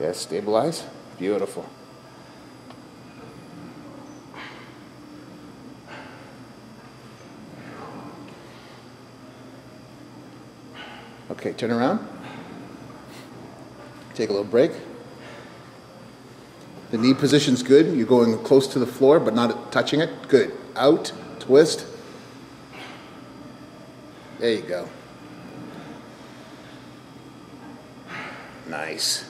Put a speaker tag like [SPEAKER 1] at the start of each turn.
[SPEAKER 1] Yes, stabilize. Beautiful. Okay, turn around. Take a little break. The knee position's good. You're going close to the floor, but not touching it. Good. Out, twist. There you go. Nice.